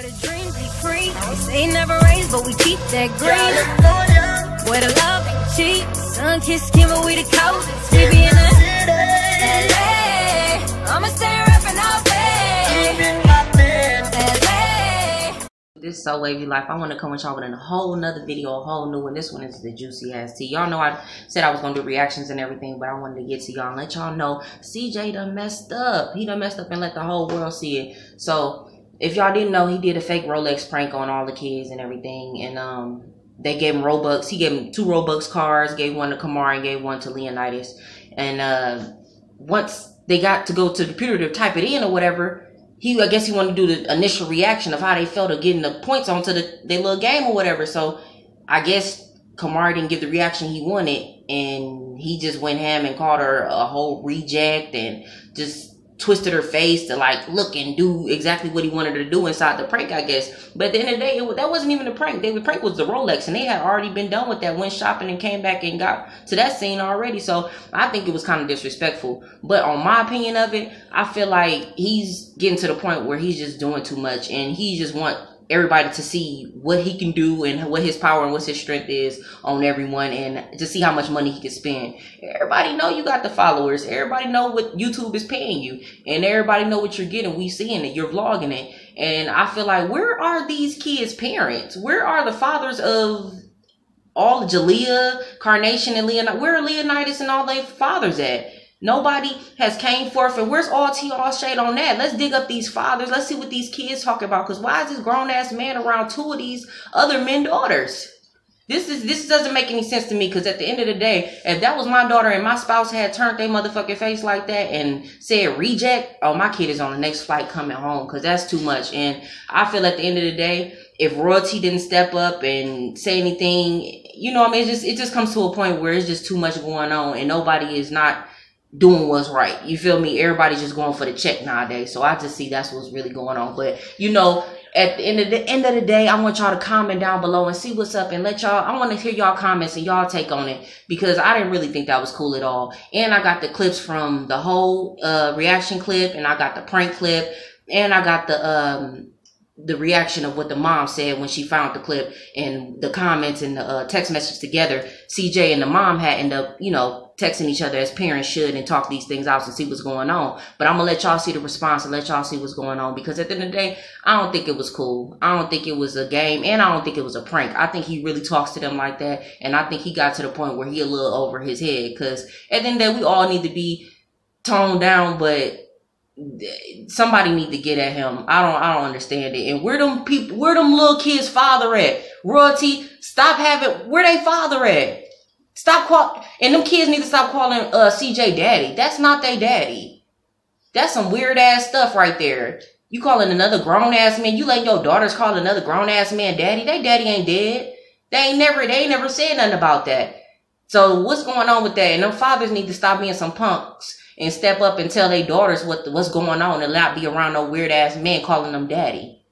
Where the dreams be free. They say never raise, but we keep that green. Where the love ain't cheap. Sun kiss skin, but we the coldest. We be in the LA. I'ma stay rapping all day. This so wavy life. I want to come with y'all with a whole nother video, a whole new one. This one is the juicy ass tea. Y'all know I said I was gonna do reactions and everything, but I wanted to get to y'all and let y'all know CJ done messed up. He done messed up and let the whole world see it. So if y'all didn't know, he did a fake Rolex prank on all the kids and everything, and um, they gave him Robux. He gave him two Robux cards, gave one to Kamar and gave one to Leonidas. And uh, once they got to go to the computer to type it in or whatever, he I guess he wanted to do the initial reaction of how they felt of getting the points onto the their little game or whatever. So I guess Kamar didn't give the reaction he wanted, and he just went ham and called her a whole reject and just twisted her face to like look and do exactly what he wanted her to do inside the prank, I guess. But at the end of the day, it, that wasn't even a prank. The prank was the Rolex, and they had already been done with that. Went shopping and came back and got to that scene already. So I think it was kind of disrespectful. But on my opinion of it, I feel like he's getting to the point where he's just doing too much, and he just want everybody to see what he can do and what his power and what his strength is on everyone and to see how much money he can spend. Everybody know you got the followers. Everybody know what YouTube is paying you. And everybody know what you're getting. We seeing it. You're vlogging it. And I feel like where are these kids' parents? Where are the fathers of all Jalea, Carnation, and Leonidas? Where are Leonidas and all their fathers at? Nobody has came forth, and where's all tea, all shade on that? Let's dig up these fathers. Let's see what these kids talking about. Cause why is this grown ass man around two of these other men daughters? This is this doesn't make any sense to me. Cause at the end of the day, if that was my daughter and my spouse had turned their motherfucking face like that and said reject, oh my kid is on the next flight coming home. Cause that's too much. And I feel at the end of the day, if royalty didn't step up and say anything, you know, I mean, it just it just comes to a point where it's just too much going on, and nobody is not doing what's right. You feel me? Everybody's just going for the check nowadays. So I just see that's what's really going on. But you know, at the end of the end of the day, I want y'all to comment down below and see what's up and let y'all I want to hear y'all comments and y'all take on it because I didn't really think that was cool at all. And I got the clips from the whole uh reaction clip and I got the prank clip and I got the um the reaction of what the mom said when she found the clip and the comments and the uh, text message together. CJ and the mom had end up, you know, texting each other as parents should and talk these things out and see what's going on. But I'm gonna let y'all see the response and let y'all see what's going on because at the end of the day, I don't think it was cool. I don't think it was a game and I don't think it was a prank. I think he really talks to them like that and I think he got to the point where he a little over his head because at the end of the day, we all need to be toned down, but somebody need to get at him. I don't I don't understand it. And where them people where them little kids father at? Royalty, stop having where they father at? Stop call and them kids need to stop calling uh CJ daddy. That's not their daddy. That's some weird ass stuff right there. You calling another grown ass man, you letting your daughters call another grown ass man daddy. They daddy ain't dead. They ain't never they ain't never said nothing about that. So what's going on with that? And them fathers need to stop being some punks and step up and tell their daughters what the, what's going on and not be around no weird ass men calling them daddy.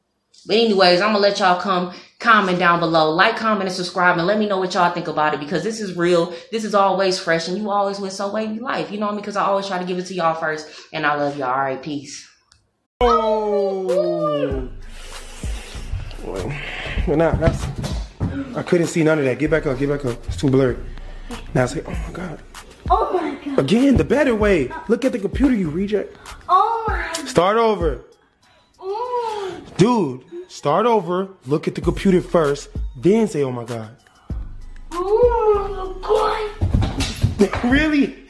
But anyways, I'm gonna let y'all come comment down below. Like, comment, and subscribe, and let me know what y'all think about it because this is real. This is always fresh, and you always with So Wavy Life. You know what I mean? Because I always try to give it to y'all first, and I love y'all. All right, peace. Oh. Well, now, that's, I couldn't see none of that. Get back up, get back up. It's too blurry. Now say, oh my God. Oh my god. Again, the better way. Look at the computer, you reject. Oh my. Start over. Mm. Dude, start over. Look at the computer first, then say, oh my God. Oh my god. really?